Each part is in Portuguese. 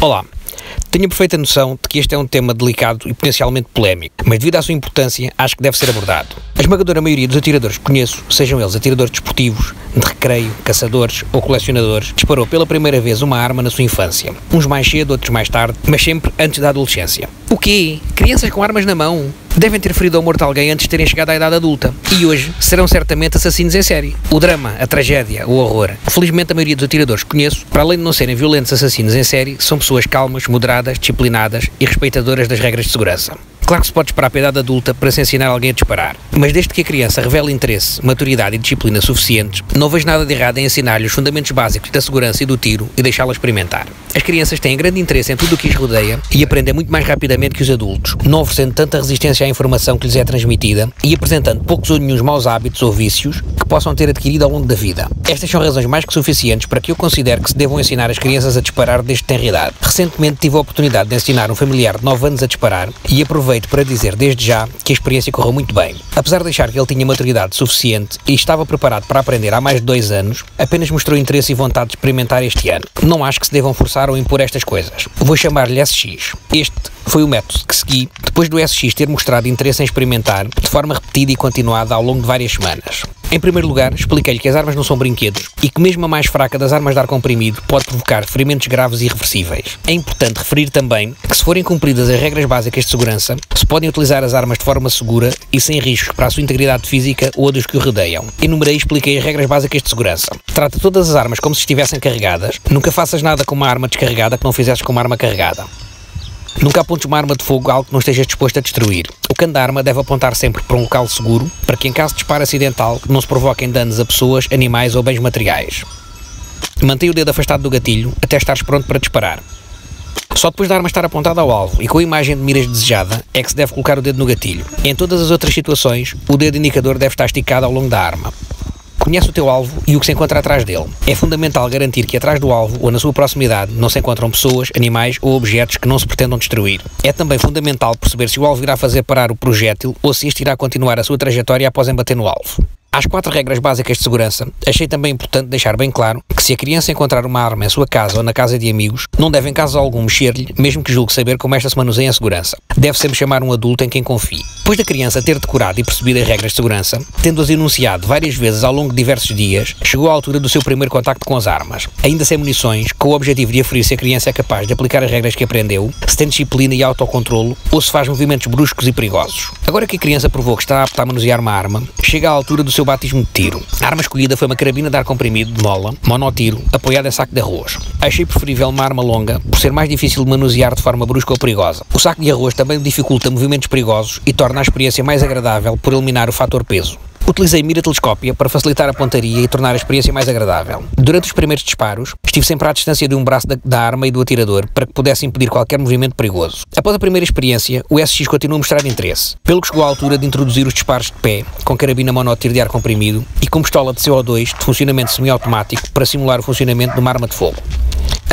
Olá. Tenho a perfeita noção de que este é um tema delicado e potencialmente polémico, mas devido à sua importância, acho que deve ser abordado. A esmagadora maioria dos atiradores que conheço, sejam eles atiradores desportivos, de recreio, caçadores ou colecionadores, disparou pela primeira vez uma arma na sua infância. Uns mais cedo, outros mais tarde, mas sempre antes da adolescência. O quê? Crianças com armas na mão? Devem ter ferido ou morto alguém antes de terem chegado à idade adulta. E hoje serão certamente assassinos em série. O drama, a tragédia, o horror. Felizmente a maioria dos atiradores que conheço, para além de não serem violentos assassinos em série, são pessoas calmas, moderadas, disciplinadas e respeitadoras das regras de segurança. Claro que se pode esperar para a idade adulta para se ensinar alguém a disparar, mas desde que a criança revele interesse, maturidade e disciplina suficientes, não vejo nada de errado em ensinar-lhe os fundamentos básicos da segurança e do tiro e deixá-la experimentar. As crianças têm grande interesse em tudo o que os rodeia e aprendem muito mais rapidamente que os adultos, não oferecendo tanta resistência à informação que lhes é transmitida e apresentando poucos ou nenhum maus hábitos ou vícios que possam ter adquirido ao longo da vida. Estas são razões mais que suficientes para que eu considere que se devam ensinar as crianças a disparar desde tenra idade. Recentemente tive a oportunidade de ensinar um familiar de 9 anos a disparar e aproveito aproveito para dizer desde já que a experiência correu muito bem. Apesar de achar que ele tinha maturidade suficiente e estava preparado para aprender há mais de dois anos, apenas mostrou interesse e vontade de experimentar este ano. Não acho que se devam forçar ou impor estas coisas. Vou chamar-lhe SX. Este foi o método que segui depois do SX ter mostrado interesse em experimentar de forma repetida e continuada ao longo de várias semanas. Em primeiro lugar, expliquei-lhe que as armas não são brinquedos e que mesmo a mais fraca das armas de ar comprimido pode provocar ferimentos graves e irreversíveis. É importante referir também que se forem cumpridas as regras básicas de segurança, se podem utilizar as armas de forma segura e sem riscos para a sua integridade física ou a dos que o rodeiam. Enumerei e expliquei as regras básicas de segurança. Trata todas as armas como se estivessem carregadas. Nunca faças nada com uma arma descarregada que não fizesses com uma arma carregada. Nunca apontes uma arma de fogo a algo que não estejas disposto a destruir. O cano da arma deve apontar sempre para um local seguro, para que em caso de disparo acidental não se provoquem danos a pessoas, animais ou bens materiais. Mantenha o dedo afastado do gatilho até estares pronto para disparar. Só depois da arma estar apontada ao alvo e com a imagem de miras desejada é que se deve colocar o dedo no gatilho. Em todas as outras situações, o dedo indicador deve estar esticado ao longo da arma. Conhece o teu alvo e o que se encontra atrás dele. É fundamental garantir que atrás do alvo ou na sua proximidade não se encontram pessoas, animais ou objetos que não se pretendam destruir. É também fundamental perceber se o alvo irá fazer parar o projétil ou se este irá continuar a sua trajetória após embater no alvo. Às quatro regras básicas de segurança, achei também importante deixar bem claro que se a criança encontrar uma arma em sua casa ou na casa de amigos, não deve em caso algum mexer-lhe, mesmo que julgue saber como esta se manuseia em segurança. Deve sempre chamar um adulto em quem confie. Depois da criança ter decorado e percebido as regras de segurança, tendo-as enunciado várias vezes ao longo de diversos dias, chegou à altura do seu primeiro contacto com as armas. Ainda sem munições, com o objetivo de aferir se a criança é capaz de aplicar as regras que aprendeu, se tem disciplina e autocontrolo, ou se faz movimentos bruscos e perigosos. Agora que a criança provou que está apta a manusear uma arma, chega à altura do seu batismo de tiro. A arma escolhida foi uma carabina de ar comprimido de mola, monotiro, apoiada em saco de arroz. Achei preferível uma arma longa, por ser mais difícil de manusear de forma brusca ou perigosa. O saco de arroz também dificulta movimentos perigosos e torna a experiência mais agradável por eliminar o fator peso. Utilizei mira telescópia para facilitar a pontaria e tornar a experiência mais agradável. Durante os primeiros disparos, estive sempre à distância de um braço da, da, arma e do atirador para que pudesse impedir qualquer movimento perigoso. Após a primeira experiência, o SX continua a mostrar interesse, pelo que chegou à altura de introduzir os disparos de pé, com carabina monotiro de ar comprimido e com pistola de CO2 de funcionamento semiautomático para simular o funcionamento de uma arma de fogo.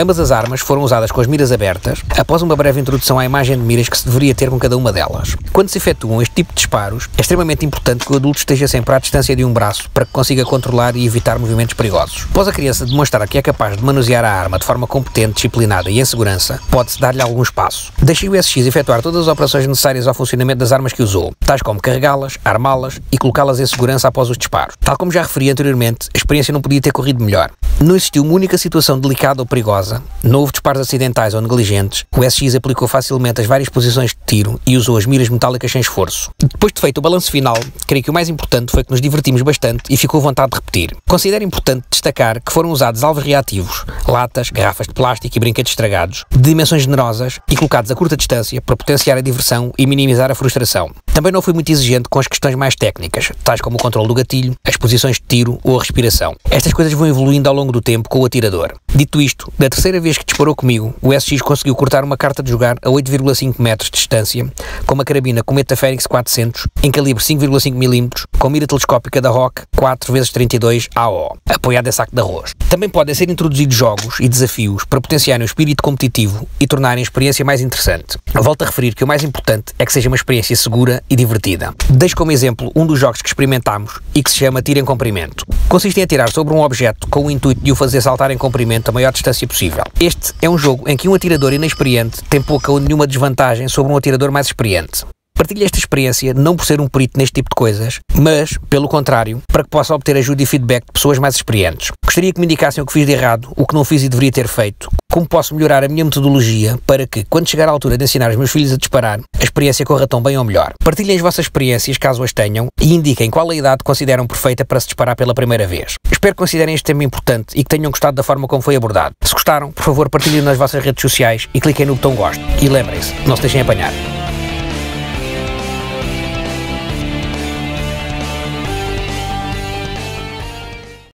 Ambas as armas foram usadas com as miras abertas, após uma breve introdução à imagem de miras que se deveria ter com cada uma delas. Quando se efetuam este tipo de disparos, é extremamente importante que o adulto esteja sempre à distância de um braço para que consiga controlar e evitar movimentos perigosos. Após a criança demonstrar que é capaz de manusear a arma de forma competente, disciplinada e em segurança, pode-se dar-lhe algum espaço. Deixei o SX efetuar todas as operações necessárias ao funcionamento das armas que usou, tais como carregá-las, armá-las e colocá-las em segurança após os disparos. Tal como já referi anteriormente, a experiência não podia ter corrido melhor. Não existiu uma única situação delicada ou perigosa casa, houve disparos acidentais ou negligentes, o SX aplicou facilmente as várias posições de tiro e usou as miras metálicas sem esforço. Depois de feito o balanço final, creio que o mais importante foi que nos divertimos bastante e ficou vontade de repetir. Considero importante destacar que foram usados alvos reativos, latas, garrafas de plástico e brinquedos estragados, de dimensões generosas e colocados a curta distância para potenciar a diversão e minimizar a frustração. Também não fui muito exigente com as questões mais técnicas, tais como o controle do gatilho, as posições de tiro ou a respiração. Estas coisas vão evoluindo ao longo do tempo com o atirador. Dito isto, da terceira vez que disparou comigo, o SX conseguiu cortar uma carta de jogar a 8,5 metros de distância com uma carabina Cometa Fenix 400 em calibre 5,5 mm com mira telescópica da ROC 4x32 AO, apoiada em saco de arroz. Também podem ser introduzidos jogos e desafios para potenciarem o espírito competitivo e tornarem a experiência mais interessante. Volto a referir que o mais importante é que seja uma experiência segura e divertida. Deixo como exemplo um dos jogos que experimentámos e que se chama Tiro em Comprimento. Consiste em atirar sobre um objeto com o intuito de o fazer saltar em comprimento a maior distância possível. Este é um jogo em que um atirador inexperiente tem pouca ou nenhuma desvantagem sobre um atirador mais experiente. Partilho esta experiência não por ser um perito neste tipo de coisas, mas, pelo contrário, para que possa obter ajuda e feedback de pessoas mais experientes. Gostaria que me indicassem o que fiz de errado, o que não fiz e deveria ter feito, como posso melhorar a minha metodologia para que, quando chegar à altura de ensinar os meus filhos a disparar, a experiência corra tão bem ou melhor. Partilhem as vossas experiências, caso as tenham, e indiquem qual a idade consideram perfeita para se disparar pela primeira vez. Espero que considerem este tema importante e que tenham gostado da forma como foi abordado. Se gostaram, por favor, partilhem nas vossas redes sociais e cliquem no botão gosto. E lembrem-se, não se deixem apanhar.